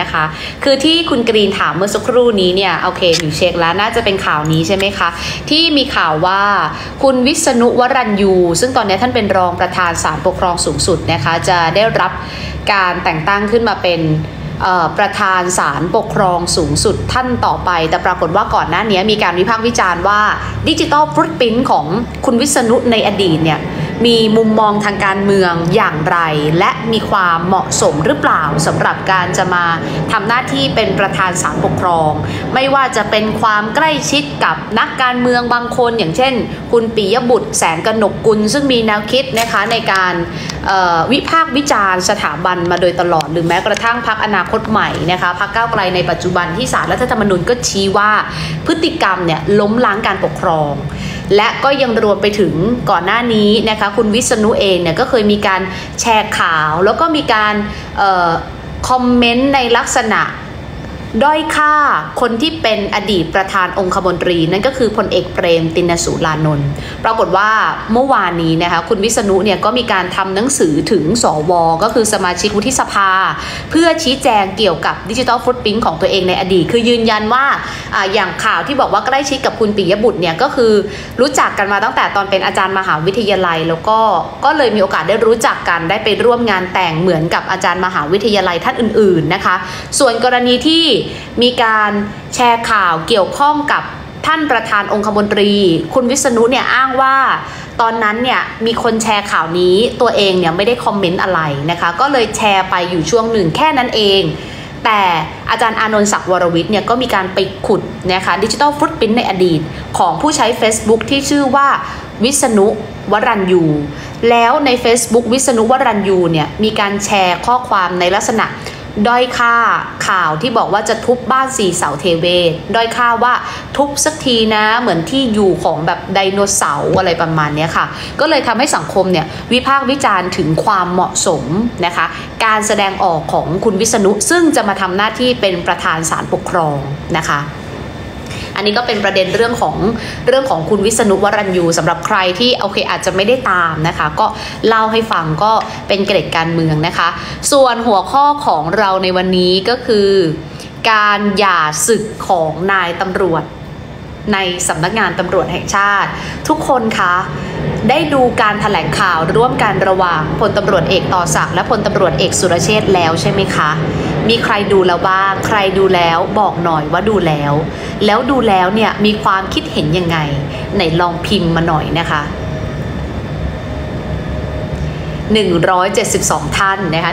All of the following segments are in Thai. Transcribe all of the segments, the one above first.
นะคะ คือที่คุณกรีนถามเมื่อสักครู่นี้เนี่ยโอเคหนูเช็คแล้วน่าจะเป็นข่าวนี้ใช่ไหมคะ ที่มีข่าวว่าคุณวิษณุวรัญยู ซึ่งตอนนี้ท่านเป็นรองประธานศาลปกครองสูงสุดนะคะ จะได้รับการแต่งตั้งขึ้นมาเป็นประธานศาลปกครองสูงสุดท่านต่อไป แต่ปรากฏว่าก่อนหน้านี้มีการวิพากษ์วิจารณ์ว่าดิจิตอลฟุตปิ้นของคุณวิษณุในอดีตเนี่ย มีมุมมองทางการเมืองอย่างไร และมีความเหมาะสมหรือเปล่าสำหรับการจะมาทำหน้าที่เป็นประธานศาลปกครอง ไม่ว่าจะเป็นความใกล้ชิดกับนักการเมืองบางคน อย่างเช่น คุณปิยบุตรแสนกนกกุล ซึ่งมีแนวคิดนะคะในการวิพากษ์วิจารณ์สถาบันมาโดยตลอด หรือแม้กระทั่งพักอนาคตใหม่นะคะพักก้าวไกลในปัจจุบันที่ศาลรัฐธรรมนูญก็ชี้ว่าพฤติกรรมเนี่ยล้มล้างการปกครอง และก็ยังรวมไปถึงก่อนหน้านี้นะคะคุณวิษณุเองเนี่ยก็เคยมีการแชร์ข่าว แล้วก็มีการคอมเมนต์ในลักษณะ ด้อยค่าคนที่เป็นอดีตประธานองคมนตรี นั่นก็คือพลเอกเปรมตินสุรานนท์ปรากฏว่าเมื่อวานนี้นะคะคุณวิษณุเนี่ยก็มีการทำหนังสือถึงสวก็คือสมาชิกวุฒิสภา เพื่อชี้แจงเกี่ยวกับดิจิทัลฟุตปิ้งของตัวเองในอดีต คือยืนยันว่าออย่างข่าวที่บอกว่าใกล้ชิดกับคุณปิยบุตรเนี่ยก็คือรู้จักกันมาตั้งแต่ตอนเป็นอาจารย์มหาวิทยาลัย แล้วก็ก็เลยมีโอกาสได้รู้จักกันได้ไปร่วมงานแต่งเหมือนกับอาจารย์มหาวิทยาลัยท่านอื่น ๆนะคะ ส่วนกรณีที่มีการแชร์ข่าวเกี่ยวข้องกับท่านประธานองคมนตรี คุณวิษณุเนี่ยอ้างว่าตอนนั้นเนี่ยมีคนแชร์ข่าวนี้ตัวเองเนี่ยไม่ได้คอมเมนต์อะไรนะคะ ก็เลยแชร์ไปอยู่ช่วงหนึ่งแค่นั้นเอง แต่อาจารย์อานนท์ศักดิ์วรวิทย์เนี่ยก็มีการไปขุดนะคะดิจิทัลฟุตพิ้นในอดีต ของผู้ใช้ Facebook ที่ชื่อว่าวิษณุวรัญยู แล้วใน Facebook วิษณุวรัญยูเนี่ยมีการแชร์ข้อความในลักษณะ ด้อยค่าข่าวที่บอกว่าจะทุบบ้านสีเสาเทเวศด้อยค่าว่าทุบสักทีนะเหมือนที่อยู่ของแบบไดโนเสาร์อะไรประมาณนี้ค่ะ ก็เลยทำให้สังคมเนี่ยวิพากษ์วิจารณ์ถึงความเหมาะสมนะคะ การแสดงออกของคุณวิษณุซึ่งจะมาทำหน้าที่เป็นประธานศาลปกครองนะคะ อันนี้ก็เป็นประเด็นเรื่องของเรื่องของคุณวิษณุวรัญยูสำหรับใครที่โอเคอาจจะไม่ได้ตามนะคะ ก็เล่าให้ฟังก็เป็นเกร็ดการเมืองนะคะ ส่วนหัวข้อของเราในวันนี้ก็คือ การหย่าศึกของนายตำรวจ ในสำนักงานตำรวจแห่งชาติ ทุกคนคะได้ดูการถแถลงข่าวร่วมกันระหว่างพลตำรวจเอกต่อศักดิ์และพลตำรวจเอกสุรเชษแล้วใช่ไหมคะ มีใครดูแล้วบ้าง ใครดูแล้วบอกหน่อยว่าดูแล้ว แล้วดูแล้วเนี่ยมีความคิดเห็นยังไง ไหนลองพิมพ์มาหน่อยนะคะ 172 ท่านนะคะ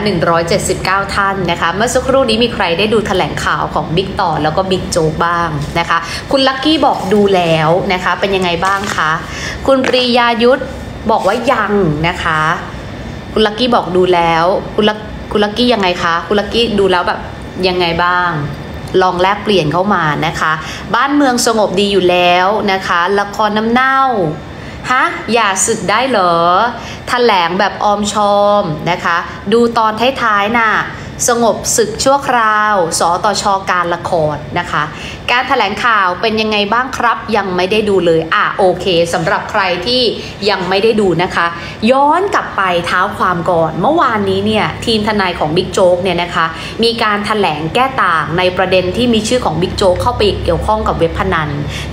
179 ท่านนะคะ เมื่อสักครู่นี้มีใครได้ดูแถลงข่าวของบิ๊กต่อแล้วก็บิ๊กโจ๊กบ้างนะคะ คุณลักกี้บอกดูแล้วนะคะ เป็นยังไงบ้างคะ คุณปรียายุทธบอกว่ายังนะคะ คุณลักกี้บอกดูแล้ว คุณลัก คุณลักกี้ยังไงคะคุณลักกี้ดูแล้วแบบยังไงบ้าง ลองแลกเปลี่ยนเข้ามานะคะ บ้านเมืองสงบดีอยู่แล้วนะคะ ละครน้ำเน่าฮะอย่าสึกได้เหรอถแถลงแบบออมชอมนะคะ ดูตอนท้ายๆน่ะสงบศึกชั่วคราว สอตชการละครนะคะ การถแถลงข่าวเป็นยังไงบ้างครับ ยังไม่ได้ดูเลย อะโอเคสำหรับใครที่ยังไม่ได้ดูนะคะ ย้อนกลับไปเท้าความก่อน เมื่อวานนี้เนี่ยทีมทนายของบิ๊กโจ๊กเนี่ยนะคะ มีการถแถลงแก้ต่างในประเด็นที่มีชื่อของบิ๊กโจ๊กเข้าไปเกี่ยวข้องกับเว็บพนัน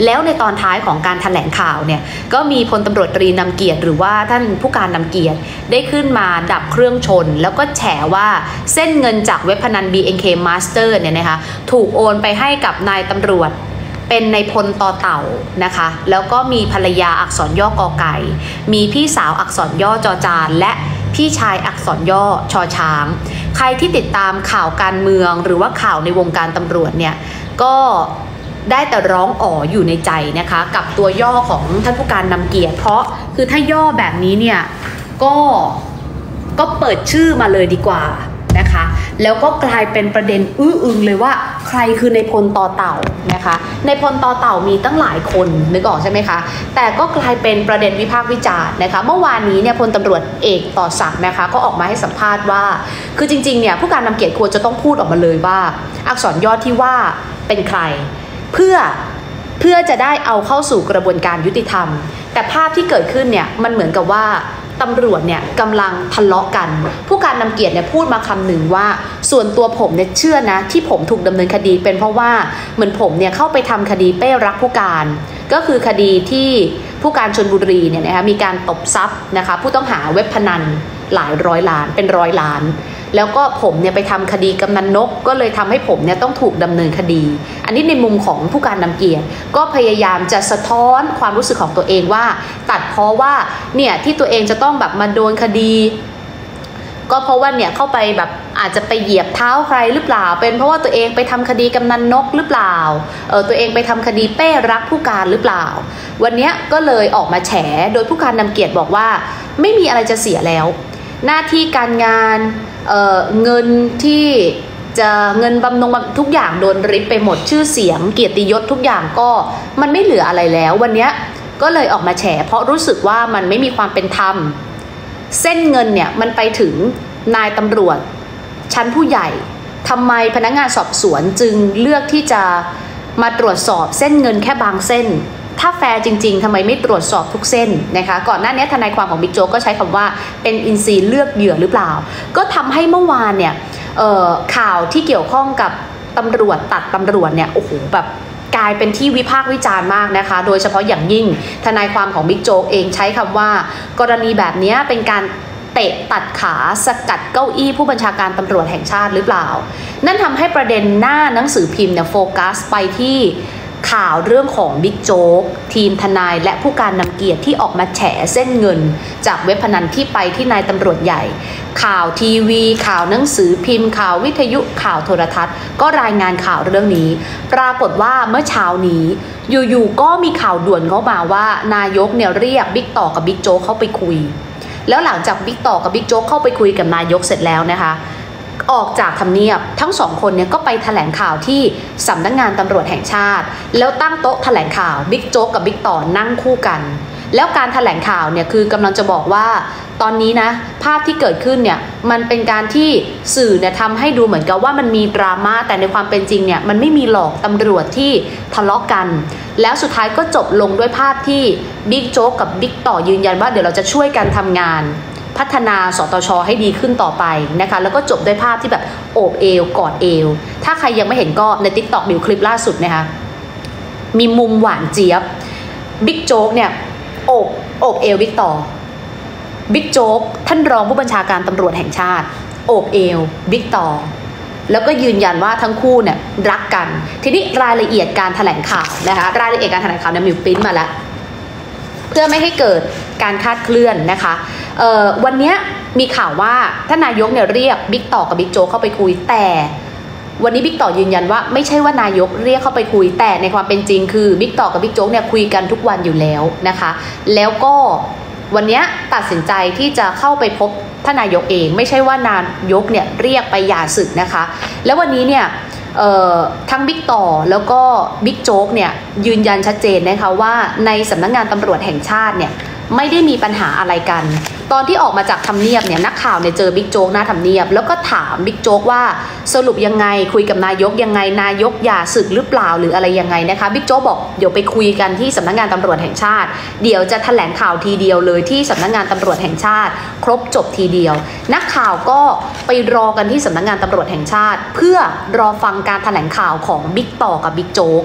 แล้วในตอนท้ายของการถแถลงข่าวเนี่ยก็มีพลตำรวจตรีนำเกียรติ หรือว่าท่านผู้การนำเกียรติได้ขึ้นมาดับเครื่องชน แล้วก็แฉว่าเส้นเงินจากเว็บพนัน BNK Master เนี่ยนะคะถูกโอนไปให้กับนายตำรวจเป็นในพลต่อเต่านะคะ แล้วก็มีภรรยาอักษรย่อกอไก่ มีพี่สาวอักษรย่อจอจานและพี่ชายอักษรย่อชอช้าง ใครที่ติดตามข่าวการเมืองหรือว่าข่าวในวงการตำรวจเนี่ยก็ได้แต่ร้องอ๋ออยู่ในใจนะคะ กับตัวย่อของท่านผู้การนำเกียรติ เพราะคือถ้าย่อแบบนี้เนี่ยก็ก็เปิดชื่อมาเลยดีกว่านะคะ แล้วก็กลายเป็นประเด็นอื้ออึงเลยว่าใครคือในพลต่อเต่านะคะ ในพลต่อเต่ามีตั้งหลายคนนึกออกใช่ไหมคะ แต่ก็กลายเป็นประเด็นวิพากษ์วิจารณ์นะคะ เมื่อวานนี้เนี่ยพลตำรวจเอกต่อศักดิ์นะคะ ก็ออกมาให้สัมภาษณ์ว่า คือจริงๆเนี่ยผู้การนำเกียรติควรจะต้องพูดออกมาเลยว่า อักษรย่อที่ว่าเป็นใคร เพื่อเพื่อจะได้เอาเข้าสู่กระบวนการยุติธรรม แต่ภาพที่เกิดขึ้นเนี่ยมันเหมือนกับว่า ตำรวจเนี่ยกำลังทะเลาะกัน ผู้การนำเกียรติเนี่ยพูดมาคำหนึ่งว่า ส่วนตัวผมเนี่ยเชื่อนะที่ผมถูกดำเนินคดีเป็นเพราะว่าเหมือนผมเนี่ยเข้าไปทำคดีเป้รักผู้การ ก็คือคดีที่ผู้การชนบุรีเนี่ยนะคะมีการตบทรัพย์นะคะผู้ต้องหาเว็บพนันหลายร้อยล้านเป็นร้อยล้าน แล้วก็ผมเนี่ยไปทำคดีกำนันนก ก็เลยทำให้ผมเนี่ยต้องถูกดำเนินคดี อันนี้ในมุมของผู้การนำเกียรติ ก็พยายามจะสะท้อนความรู้สึกของตัวเองว่า ตัดเพราะว่าเนี่ยที่ตัวเองจะต้องแบบมาโดนคดี ก็เพราะว่าเนี่ยเข้าไปแบบอาจจะไปเหยียบเท้าใครหรือเปล่า เป็นเพราะว่าตัวเองไปทำคดีกำนันนกหรือเปล่า เออตัวเองไปทำคดีเป้รักผู้การหรือเปล่า วันนี้ก็เลยออกมาแฉ โดยผู้การนำเกียรติบอกว่า ไม่มีอะไรจะเสียแล้ว หน้าที่การงาน เเงินที่จะเงินบำนงทุกอย่างโดนริบไปหมดชื่อเสียง เกียรติยศทุกอย่างก็มันไม่เหลืออะไรแล้ว วันนี้ก็เลยออกมาแฉ เพราะรู้สึกว่ามันไม่มีความเป็นธรรม เส้นเงินเนี่ยมันไปถึงนายตำรวจ ชั้นผู้ใหญ่ทำไมพนักงานสอบสวนจึงเลือกที่จะมาตรวจสอบเส้นเงินแค่บางเส้น ถ้าแฟร์จริง ๆทำไมไม่ตรวจสอบทุกเส้นนะคะ ก่อนหน้านี้ทนายความของบิ๊กโจ๊กก็ใช้คำว่าเป็นอินซีเลือกเหยื่อหรือเปล่า ก็ทำให้เมื่อวานเนี่ยข่าวที่เกี่ยวข้องกับตำรวจตัดตำรวจเนี่ยโอ้โหแบบกลายเป็นที่วิพากษ์วิจารณ์มากนะคะ โดยเฉพาะอย่างยิ่งทนายความของบิ๊กโจ๊กเองใช้คำว่า กรณีแบบนี้เป็นการเตะตัดขาสกัดเก้าอี้ผู้บัญชาการตำรวจแห่งชาติหรือเปล่า นั่นทำให้ประเด็นหน้าหนังสือพิมพ์เนี่ยโฟกัสไปที่ ข่าวเรื่องของบิ๊กโจ๊กทีมทนายและผู้การนำเกียรติที่ออกมาแฉเส้นเงิน จากเว็บพนันที่ไปที่นายตำรวจใหญ่ ข่าวทีวี ข่าวหนังสือพิมพ์ ข่าววิทยุข่าวโทรทัศน์ ก็รายงานข่าวเรื่องนี้ ปรากฏว่าเมื่อเช้านี้ อยู่ๆก็มีข่าวด่วนเข้ามาว่านายกเนี่ยเรียกบิ๊กต่อกับบิ๊กโจ๊กเข้าไปคุย แล้วหลังจากบิ๊กต่อกับบิ๊กโจ๊กเข้าไปคุยกับนายกเสร็จแล้วนะคะ ออกจากทำเนียบทั้งสองคนเนี่ยก็ไปแถลงข่าวที่สำนักงงานตำรวจแห่งชาติ แล้วตั้งโต๊ะถแถลงข่าวบิ๊กโจ๊กกับบิ๊กต่อนั่งคู่กัน แล้วการถแถลงข่าวเนี่ยคือกำลังจะบอกว่า ตอนนี้นะภาพที่เกิดขึ้นเนี่ยมันเป็นการที่สื่อเนี่ยทำให้ดูเหมือนกับว่ามันมีดราม่าแต่ในความเป็นจริงเนี่ยมันไม่มีหลอกตำรวจที่ทะเลาะกัน แล้วสุดท้ายก็จบลงด้วยภาพที่บิ๊กโจ๊กกับบิ๊กต่อยืนยันว่าเดี๋ยวเราจะช่วยกันทำงาน พัฒนาสตชให้ดีขึ้นต่อไปนะคะแล้วก็จบด้วยภาพที่แบบโอบเอวกอดเอว ถ้าใครยังไม่เห็นก็ใน TikTok มีคลิปล่าสุดนะคะมีมุมหวานเจี๊ยบบิ๊กโจ๊กเนี่ยโอบโอบเอวบิ๊กต่อบิ๊กโจ๊กท่านรองผู้บัญชาการตำรวจแห่งชาติ โอบเอวบิ๊กต่อแล้วก็ยืนยันว่าทั้งคู่เนี่ยรักกัน ทีนี้รายละเอียดการแถลงข่าวนะคะรายละเอียดการแถลงข่าวเนี่ยหมิวปิ้นมาแล้ว เพื่อไม่ให้เกิดการคลาดเคลื่อนนะคะ วันนี้มีข่าวว่าท่านนายกเนี่ยเรียกบิ๊กต่อกับบิ๊กโจ๊กเข้าไปคุยแต่วันนี้บิ๊กต่อยืนยันว่าไม่ใช่ว่านายกเรียกเข้าไปคุยแต่ในความเป็นจริงคือบิ๊กต่อกับบิ๊กโจ๊กเนี่ยคุยกันทุกวันอยู่แล้วนะคะ แล้วก็วันนี้ตัดสินใจที่จะเข้าไปพบท่านนายกเอง ไม่ใช่ว่านายกเนี่ยเรียกไปหย่าศึกนะคะ แล้ววันนี้เนี่ยทั้งบิ๊กต่อแล้วก็บิ๊กโจ๊กเนี่ยยืนยันชัดเจนนะคะว่าในสำนักงานตำรวจแห่งชาติเนี่ย ไม่ได้มีปัญหาอะไรกัน ตอนที่ออกมาจากทำเนียบเนี่ยนักข่าวเนี่ยเจอบิ๊กโจ๊กหน้าทำเนียบ แล้วก็ถามบิ๊กโจ๊กว่าสรุปยังไงคุยกับนายกยังไงนายกหย่าศึกหรือเปล่าหรืออะไรยังไงนะคะบิ๊กโจ๊กบอกเดี๋ยวไปคุยกันที่สำนักงานตำรวจแห่งชาติ เดี๋ยวจะแถลงข่าวทีเดียวเลยที่สำนักงานตำรวจแห่งชาติ ครบจบทีเดียว นักข่าวก็ไปรอกันที่สำนักงานตำรวจแห่งชาติ เพื่อรอฟังการแถลงข่าวของบิ๊กต่อกับบิ๊กโจ๊ก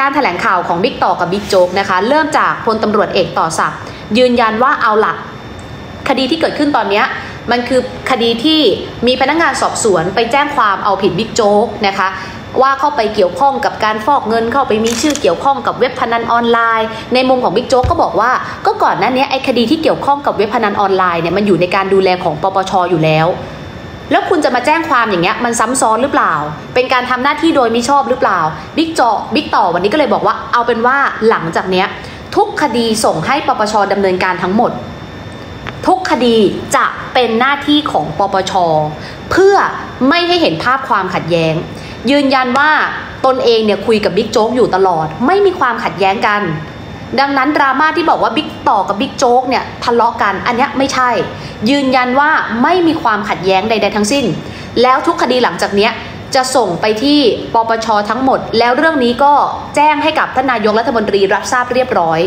การแถลงข่าวของบิ๊กต่อกับบิ๊กโจ๊กนะคะเริ่มจากพลตำรวจเอกต่อศักดิ์ ยืนยันว่าเอาหลัก คดีที่เกิดขึ้นตอนนี้มันคือคดีที่มีพนักงานสอบสวนไปแจ้งความเอาผิดบิ๊กโจ๊กนะคะว่าเข้าไปเกี่ยวข้องกับการฟอกเงินเข้าไปมีชื่อเกี่ยวข้องกับเว็บพนันออนไลน์ ในมุมของบิ๊กโจ๊กก็บอกว่า ก็ก่อนหน้านี้ไอ้คดีที่เกี่ยวข้องกับเว็บพนันออนไลน์เนี่ยมันอยู่ในการดูแลของปปชอยู่แล้ว แล้วคุณจะมาแจ้งความอย่างเงี้ยมันซ้ำซ้อนหรือเปล่า เป็นการทำหน้าที่โดยมิชอบหรือเปล่าบิ๊กจอบิ๊กต่อวันนี้ก็เลยบอกว่าเอาเป็นว่าหลังจากเนี้ย ทุกคดีส่งให้ปปชดำเนินการทั้งหมด ทุกคดีจะเป็นหน้าที่ของปปช เพื่อไม่ให้เห็นภาพความขัดแย้ง ยืนยันว่าตนเองเนี่ยคุยกับบิ๊กโจ๊กอยู่ตลอด ไม่มีความขัดแย้งกัน ดังนั้นดราม่าที่บอกว่าบิ๊กต่อกับบิ๊กโจ๊กเนี่ยทะเลาะกันอันนี้ไม่ใช่ ยืนยันว่าไม่มีความขัดแย้งใดๆทั้งสิ้น แล้วทุกคดีหลังจากเนี้ย จะส่งไปที่ปปชทั้งหมด แล้วเรื่องนี้ก็แจ้งให้กับท่านนายกรัฐมนตรีรับทราบเรียบร้อย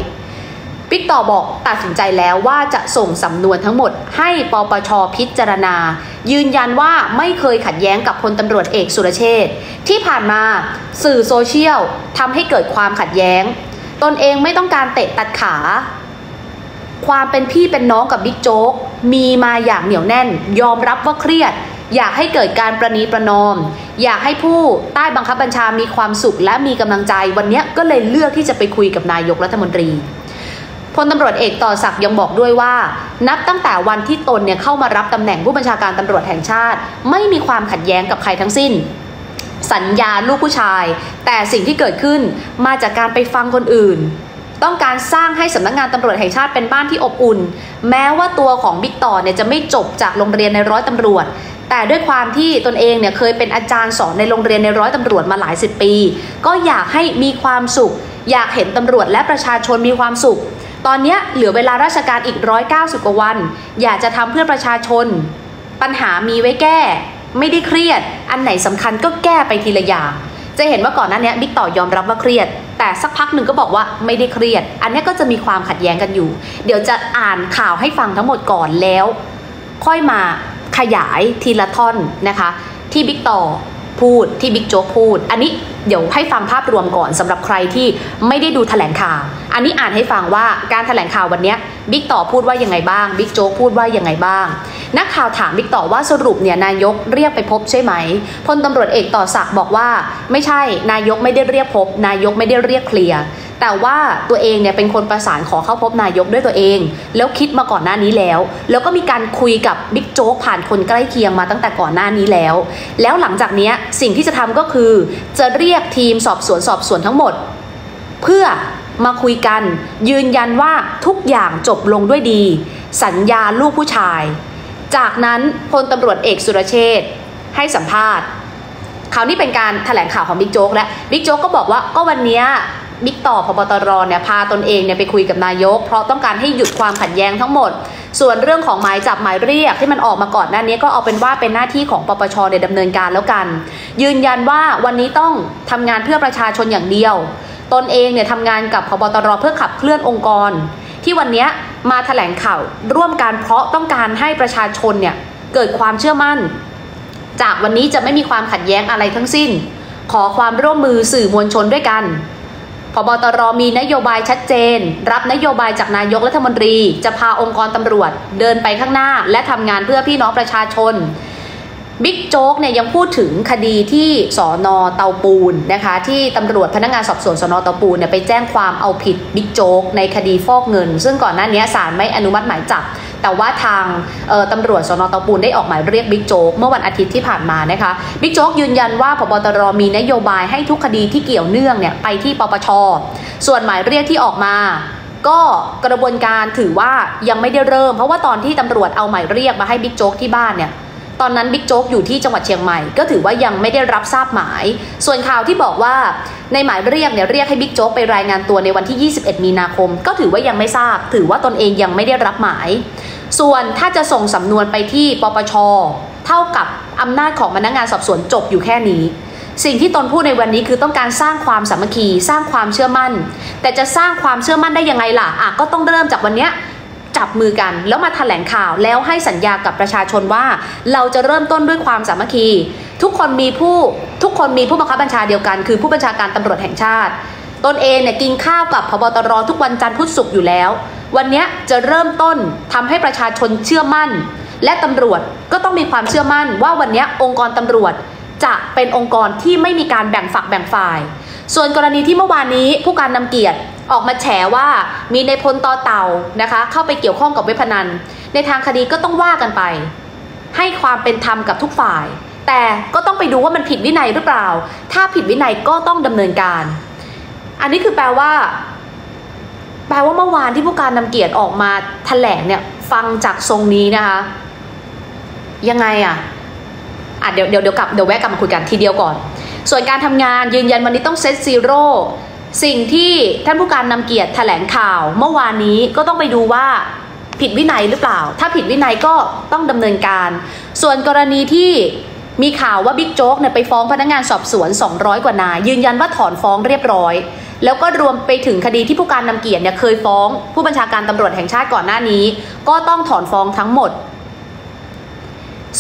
บิ๊กต่อบอกตัดสินใจแล้วว่าจะส่งสำนวนทั้งหมด ให้ปปชพิจารณา ยืนยันว่าไม่เคยขัดแย้งกับพลตำรวจเอกสุรเชษที่ผ่านมาสื่อโซเชียลทำให้เกิดความขัดแย้ง ตนเองไม่ต้องการเตะตัดขา ความเป็นพี่เป็นน้องกับบิ๊กโจ๊กมีมาอย่างเหนียวแน่น ยอมรับว่าเครียด อยากให้เกิดการประนีประนอม อยากให้ผู้ใต้บังคับบัญชามีความสุขและมีกำลังใจ วันนี้ก็เลยเลือกที่จะไปคุยกับนายกรัฐมนตรีพลตำรวจเอกต่อศักดิ์ยังบอกด้วยว่า นับตั้งแต่วันที่ตนเนี่ยเข้ามารับตำแหน่งผู้บัญชาการตำรวจแห่งชาติ ไม่มีความขัดแย้งกับใครทั้งสิ้น สัญญาลูกผู้ชาย แต่สิ่งที่เกิดขึ้นมาจากการไปฟังคนอื่น ต้องการสร้างให้สำนักงงานตำรวจแห่งชาติเป็นบ้านที่อบอุ่น แม้ว่าตัวของบิ๊กต่อเนี่ยจะไม่จบจากโรงเรียนในร้อยตำรวจ แต่ด้วยความที่ตนเองเนี่ยเคยเป็นอาจารย์สอนในโรงเรียนในร้อยตำรวจมาหลายสิบปี ก็อยากให้มีความสุข อยากเห็นตำรวจและประชาชนมีความสุข ตอนนี้เหลือเวลาราชการอีก 190 กว่าวัน อยากจะทำเพื่อประชาชน ปัญหามีไว้แก้ ไม่ได้เครียด อันไหนสำคัญก็แก้ไปทีละอย่างจะเห็นว่าก่อนหน้านี้บิ๊กต่อยอมรับว่าเครียด แต่สักพักหนึ่งก็บอกว่าไม่ได้เครียด อันนี้ก็จะมีความขัดแย้งกันอยู่ เดี๋ยวจะอ่านข่าวให้ฟังทั้งหมดก่อนแล้ว ค่อยมา ขยายทีละท่อนนะคะ ที่บิ๊กต่อพูดที่บิ๊กโจ๊กพูด อันนี้เดี๋ยวให้ฟังภาพรวมก่อนสำหรับใครที่ไม่ได้ดูแถลงข่าว อันนี้อ่านให้ฟังว่าการแถลงข่าววันนี้บิ๊กต่อพูดว่ายังไงบ้างบิ๊กโจ๊กพูดว่ายังไงบ้าง นักข่าวถามบิ๊กต่อว่าสรุปเนี่ยนายกเรียกไปพบใช่ไหมพลตำรวจเอกต่อศักดิ์บอกว่า ไม่ใช่นายกไม่ได้เรียกพบ นายกไม่ได้เรียกเคลียร์ แต่ว่าตัวเองเนี่ยเป็นคนประสานขอเข้าพบนายกด้วยตัวเอง แล้วคิดมาก่อนหน้านี้แล้ว แล้วก็มีการคุยกับบิ๊กโจ๊กผ่านคนใกล้เคียงมาตั้งแต่ก่อนหน้านี้แล้ว แล้วหลังจากนี้สิ่งที่จะทำก็คือ จะเรียกทีมสอบสวนสอบสวนทั้งหมด เพื่อมาคุยกัน ยืนยันว่าทุกอย่างจบลงด้วยดี สัญญาลูกผู้ชาย จากนั้นพลตำรวจเอกสุรเชษให้สัมภาษณ์คราวนี้เป็นการถแถลงข่าวของบิ๊กโจ๊กและบิ๊กโจ๊กก็บอกว่าก็วันนี้ บิ๊กต่อพบตรเนี่ยพาตนเองเนี่ยไปคุยกับนายก เพราะต้องการให้หยุดความขัดแย้งทั้งหมด ส่วนเรื่องของหมายจับหมายเรียกที่มันออกมาก่อนหน้านี้ก็เอาเป็นว่าเป็นหน้าที่ของปปชในดำเนินการแล้วกัน ยืนยันว่าวันนี้ต้องทำงานเพื่อประชาชนอย่างเดียว ตนเองเนี่ยทำงานกับพบตรเพื่อขับเคลื่อนองค์กร ที่วันนี้มาถแถลงข่าวร่วมกันเพราะต้องการให้ประชาชนเนี่ยเกิดความเชื่อมั่น จากวันนี้จะไม่มีความขัดแย้งอะไรทั้งสิ้น ขอความร่วมมือสื่อมวลชนด้วยกัน พบตรมีนโยบายชัดเจน รับนโยบายจากนายกรัฐมนตรี จะพาองค์กรตำรวจเดินไปข้างหน้า และทำงานเพื่อพี่น้องประชาชน บิ๊กโจ๊กเนี่ยยังพูดถึงคดีที่สอนอเตาปูนนะคะที่ตำรวจพนักงานสอบสวนสอนอเตาปูนเนี่ยไปแจ้งความเอาผิดบิ๊กโจ๊กในคดีฟอกเงิน ซึ่งก่อนหน้านี้ศาลไม่อนุมัติหมายจับ แต่ว่าทางตำรวจสนเตาปูนได้ออกหมายเรียกบิ๊กโจ๊กเมื่อวันอาทิตย์ที่ผ่านมานะคะบิ๊กโจ๊กยืนยันว่าผบตรมีนโยบายให้ทุกคดีที่เกี่ยวเนื่องเนี่ยไปที่ปปชส่วนหมายเรียกที่ออกมาก็กระบวนการถือว่ายังไม่ได้เริ่ม เพราะว่าตอนที่ตำรวจเอาหมายเรียกมาให้บิ๊กโจ๊กที่บ้านเนี่ย ตอนนั้นบิ๊กโจ๊กอยู่ที่จังหวัดเชียงใหม่ ก็ถือว่ายังไม่ได้รับทราบหมาย ส่วนข่าวที่บอกว่าในหมายเรียกเนี่ยเรียกให้บิ๊กโจ๊กไปรายงานตัวในวันที่ 21 มีนาคม ก็ถือว่ายังไม่ทราบ ถือว่าตนเองยังไม่ได้รับหมาย ส่วนถ้าจะส่งสำนวนไปที่ปปช เท่ากับอำนาจของพนักงานสอบสวนจบอยู่แค่นี้สิ่งที่ตนพูดในวันนี้คือต้องการสร้างความสามัคคี สร้างความเชื่อมั่น แต่จะสร้างความเชื่อมั่นได้ยังไงล่ะอะก็ต้องเริ่มจากวันนี้ จับมือกันแล้วมาถแถลงข่าวแล้วให้สัญญากับประชาชนว่า เราจะเริ่มต้นด้วยความสามัคคี ทุกคนมีผู้ทุกคนมีผู้บังคับบัญชาเดียวกัน คือผู้บัญชาการตำรวจแห่งชาติ ตนเองเนี่ยกินข้าวกับพบตรทุกวันจันทร์พุธศุกร์อยู่แล้ว วันนี้จะเริ่มต้นทำให้ประชาชนเชื่อมั่น และตำรวจก็ต้องมีความเชื่อมั่น ว่าวันนี้องค์กรตำรวจจะเป็นองค์กรที่ไม่มีการแบ่งฝักแบ่งฝ่าย ส่วนกรณีที่เมื่อวานนี้ผู้การนำเกียรติ ออกมาแฉว่ามีในพลต่อเต่านะคะ เข้าไปเกี่ยวข้องกับเว็บพนัน ในทางคดีก็ต้องว่ากันไป ให้ความเป็นธรรมกับทุกฝ่าย แต่ก็ต้องไปดูว่ามันผิดวินัยหรือเปล่า ถ้าผิดวินัยก็ต้องดำเนินการ อันนี้คือแปลว่า แปลว่าเมื่อวานที่ผู้การนำเกียรติออกมาแถลงเนี่ย ฟังจากทรงนี้นะคะ ยังไงอะอะเดี๋ยวเดี๋ยวเดี๋ยวกลับเดี๋ยวแวะกลับมาคุยกันทีเดียวก่อน ส่วนการทำงานยืนยันวันนี้ต้อง set zero สิ่งที่ท่านผู้การนำเกียรติแถลงข่าวเมื่อวานนี้ก็ต้องไปดูว่าผิดวินัยหรือเปล่า ถ้าผิดวินัยก็ต้องดำเนินการ ส่วนกรณีที่มีข่าวว่าบิ๊กโจ๊กเนี่ยไปฟ้องพนักงานสอบสวน 200 กว่านาย ยืนยันว่าถอนฟ้องเรียบร้อย แล้วก็รวมไปถึงคดีที่ผู้การนำเกียรติเนี่ยเคยฟ้อง ผู้บัญชาการตำรวจแห่งชาติก่อนหน้านี้ ก็ต้องถอนฟ้องทั้งหมด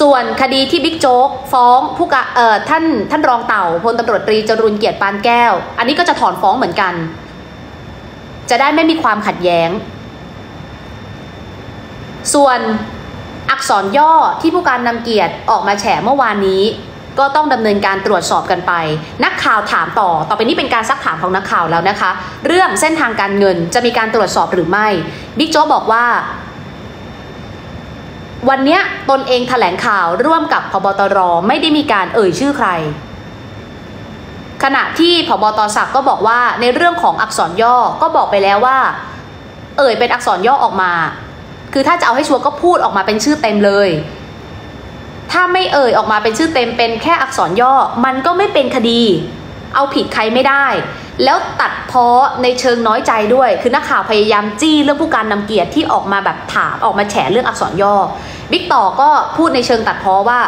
ส่วนคดีที่บิ๊กโจ๊กฟ้องผู้กเอ่อท่านท่านรองเต่าพลตำรวจตรีจรุนเกียรติปานแก้ว อันนี้ก็จะถอนฟ้องเหมือนกัน จะได้ไม่มีความขัดแย้ง ส่วนอักษรย่อที่ผู้การนำเกียรติออกมาแฉเมื่อวานนี้ ก็ต้องดำเนินการตรวจสอบกันไป นักข่าวถามต่อ ต่อไปนี้เป็นการซักถามของนักข่าวแล้วนะคะ เรื่องเส้นทางการเงินจะมีการตรวจสอบหรือไม่บิ๊กโจ๊กบอกว่า วันนี้ตนเองแถลงข่าวร่วมกับพบตรไม่ได้มีการเอ่ยชื่อใคร ขณะที่พบตรศักดิ์ก็บอกว่าในเรื่องของอักษรย่อก็บอกไปแล้วว่า เอ่ยเป็นอักษรย่อออกมา คือถ้าจะเอาให้ชัวร์ก็พูดออกมาเป็นชื่อเต็มเลย ถ้าไม่เอ่ยออกมาเป็นชื่อเต็มเป็นแค่อักษรย่อมันก็ไม่เป็นคดี เอาผิดใครไม่ได้ แล้วตัดพ้อในเชิงน้อยใจด้วย คือนักข่าวพยายามจี้เรื่องผู้การนำเกียรติที่ออกมาแบบถามออกมาแฉเรื่องอักษรย่อ บิ๊กต่อก็พูดในเชิงตัดพ้อว่า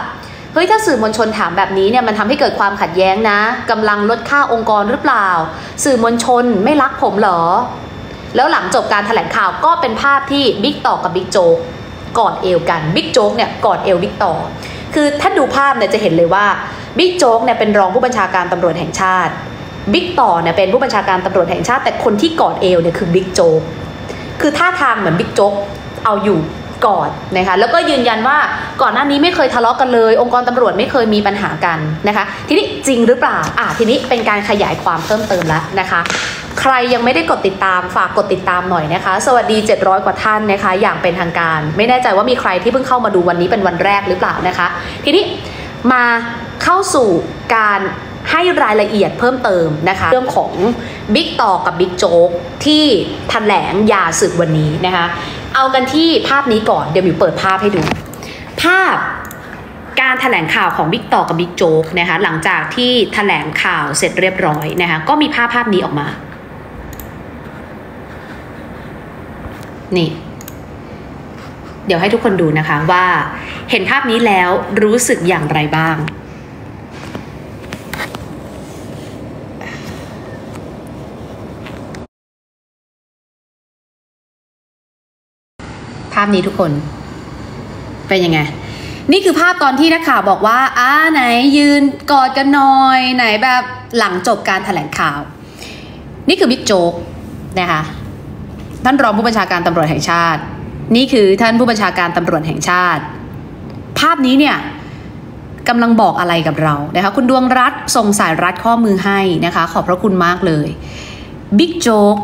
เฮ้ยถ้าสื่อมวลชนถามแบบนี้เนี่ยมันทำให้เกิดความขัดแย้งนะกำลังลดค่าองค์กรหรือเปล่า สื่อมวลชนไม่รักผมเหรอ แล้วหลังจบการแถลงข่าวก็เป็นภาพที่บิ๊กต่อกับบิ๊กโจ๊กกอดเอวกันบิ๊กโจ๊กเนี่ยกอดเอวบิ๊กต่อ คือถ้าดูภาพเนี่ยจะเห็นเลยว่าบิ๊กโจ๊กเนี่ยเป็นรองผู้บัญชาการตำรวจแห่งชาติ บิ๊กต่อเนี่ยเป็นผู้บัญชาการตำรวจแห่งชาติ แต่คนที่กอดเอวเนี่ยคือบิ๊กโจ๊กคือท่าทางเหมือนบิ๊กโจ๊กเอาอยู่กอดนะคะแล้วก็ยืนยันว่าก่อนหน้านี้ไม่เคยทะเลาะกันเลย องค์กรตำรวจไม่เคยมีปัญหากันนะคะ ทีนี้จริงหรือเปล่าอะทีนี้เป็นการขยายความเพิ่มเติมแล้วนะคะใครยังไม่ได้กดติดตามฝากกดติดตามหน่อยนะคะ สวัสดี 700 กว่าท่านนะคะ อย่างเป็นทางการ ไม่แน่ใจว่ามีใครที่เพิ่งเข้ามาดูวันนี้เป็นวันแรกหรือเปล่านะคะ ทีนี้มาเข้าสู่การ ให้รายละเอียดเพิ่มเติมนะคะ เรื่องของบิ๊กต่อกับบิ๊กโจ๊กที่แถลงหย่าศึกวันนี้นะคะ เอากันที่ภาพนี้ก่อนเดี๋ยวหมิวเปิดภาพให้ดู ภาพการแถลงข่าวของบิ๊กต่อกับบิ๊กโจ๊กนะคะหลังจากที่แถลงข่าวเสร็จเรียบร้อยนะคะก็มีภาพภาพนี้ออกมา นี่ เดี๋ยวให้ทุกคนดูนะคะว่าเห็นภาพนี้แล้วรู้สึกอย่างไรบ้าง พนี้ทุกคน เป็นยังไง นี่คือภาพตอนที่นักข่าวบอกว่าอ่าไหนยืนกอดกันหน่อย ไหนแบบหลังจบการแถลงข่าว นี่คือบิ๊กโจ๊กนะคะท่านรองผู้บัญชาการตำรวจแห่งชาติ นี่คือท่านผู้บัญชาการตำรวจแห่งชาติ ภาพนี้เนี่ยกำลังบอกอะไรกับเรานะคะคุณดวงรัฐส่งสายรัดข้อมือให้นะคะ ขอบพระคุณมากเลยบิ๊กโจ๊ก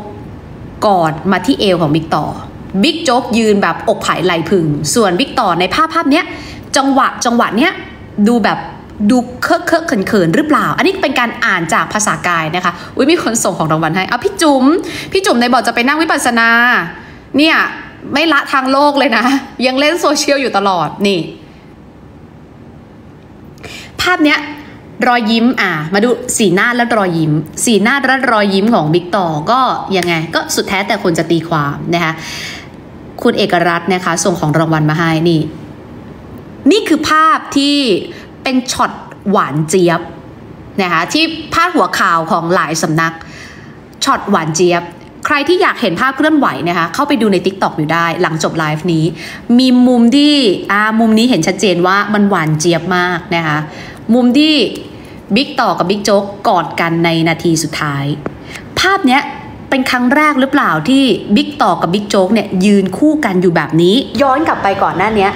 กอดมาที่เอวของบิ๊กต่อ บิ๊กโจ๊กยืนแบบอกผายไหล่ผึ่ง ส่วนบิ๊กต่อในภาพภาพเนี้ยจังหวะจังหวะเนี้ยดูแบบดูเคอะเคอะเขินเขินหรือเปล่า อันนี้เป็นการอ่านจากภาษากายนะคะ อุ้ยมีคนส่งของรางวัลให้เอาพี่จุ๋ม พี่จุ๋มในบอกจะไปนั่งวิปัสสนา เนี่ยไม่ละทางโลกเลยนะ ยังเล่นโซเชียลอยู่ตลอดนี่ ภาพเนี้ยรอยยิ้มอะมาดูสีหน้าและรอยยิ้ม สีหน้าและรอยยิ้มของบิ๊กต่อก็ยังไง ก็สุดแท้แต่คนจะตีความนะคะ คุณเอกรัตน์นะคะ ส่งของรางวัลมาให้นี่ นี่คือภาพที่เป็นช็อตหวานเจี๊ยบนะคะที่พาดหัวข่าวของหลายสำนักช็อตหวานเจี๊ยบ ใครที่อยากเห็นภาพเคลื่อนไหวนะคะเข้าไปดูใน TikTok อยู่ได้ หลังจบไลฟ์นี้ มีมุมที่อ่ามุมนี้เห็นชัดเจนว่ามันหวานเจี๊ยบมากนะคะมุมที่บิ๊กต่อกับบิ๊กโจ๊กกอดกันในนาทีสุดท้าย ภาพเนี้ยเป็นครั้งแรกหรือเปล่าที่บิ๊ก ต่อกับบิ๊กโจ๊กเนี่ยยืนคู่กันอยู่แบบนี้ ย้อนกลับไปก่อนหน้านี้